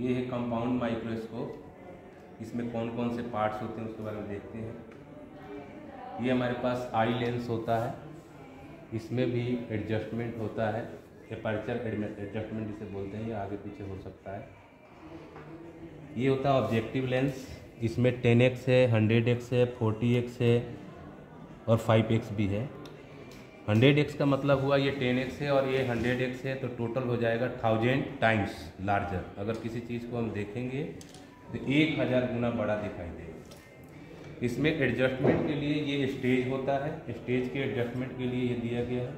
ये है compound microscope इसमें कौन कौन से पार्ट्स होते हैं, उसके बारे में देखते हैं। ये हमारे पास आई लेंस होता है। इसमें भी एडजस्टमेंट होता है। एपर्चर एडजस्टमेंट जिसे बोलते हैं, ये आगे पीछे हो सकता है। ये होता है ऑब्जेक्टिव लेंस इसमें टेन एक्स है हंड्रेड एक्स है फोर्टी एक्स है और फाइव एक्स भी है। हंड्रेड एक्स का मतलब हुआ ये टेन एक्स है और ये हंड्रेड एक्स है तो टोटल हो जाएगा थाउज़ेंड टाइम्स लार्जर। अगर किसी चीज़ को हम देखेंगे तो एक हज़ार गुना बड़ा दिखाई देगा। इसमें एडजस्टमेंट के लिए ये स्टेज होता है। स्टेज के एडजस्टमेंट के लिए ये दिया गया है।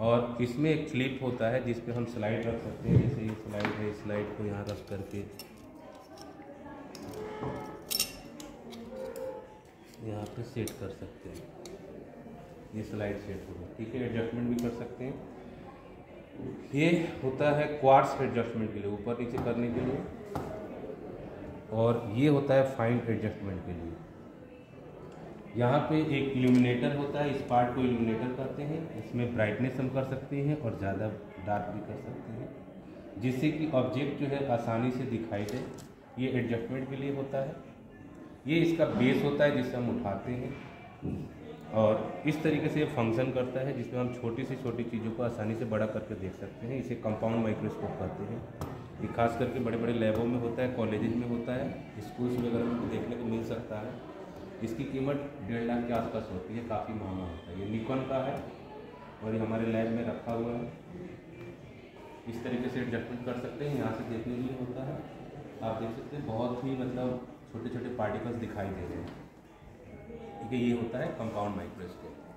और इसमें एक क्लिप होता है, जिस पे हम स्लाइड रख सकते हैं। जैसे ये स्लाइड है स्लाइड को यहाँ रख करके। यहाँ पे सेट कर सकते हैं। ये स्लाइड सेट होगा। ठीक है एडजस्टमेंट भी कर सकते हैं। ये होता है क्वार्ट्स एडजस्टमेंट के लिए, ऊपर नीचे करने के लिए। और ये होता है फाइन एडजस्टमेंट के लिए। यहाँ पे एक इल्यूमिनेटर होता है, इस पार्ट को इल्यूमिनेटर करते हैं। इसमें ब्राइटनेस हम कर सकते हैं और ज़्यादा डार्क भी कर सकते हैं। जिससे कि ऑब्जेक्ट जो है आसानी से दिखाई दे। ये एडजस्टमेंट के लिए होता है। ये इसका बेस होता है जिससे हम उठाते हैं। और इस तरीके से ये फ़ंक्शन करता है, जिसमें हम छोटी से छोटी चीज़ों को आसानी से बड़ा करके देख सकते हैं। इसे कंपाउंड माइक्रोस्कोप कहते हैं। ये खास करके बड़े बड़े लैबों में होता है कॉलेजेस में होता है स्कूल्स वगैरह में देखने को मिल सकता है, इसकी कीमत डेढ़ लाख के आसपास होती है, काफ़ी महँगा होता है। ये निकॉन का है और ये हमारे लैब में रखा हुआ है। इस तरीके से एडजस्टमेंट कर सकते हैं, यहाँ से देखने के लिए होता है। आप देख सकते हैं, बहुत ही मतलब छोटे छोटे पार्टिकल्स दिखाई दे रहे है। ये होता है कंपाउंड माइक्रोस्कोप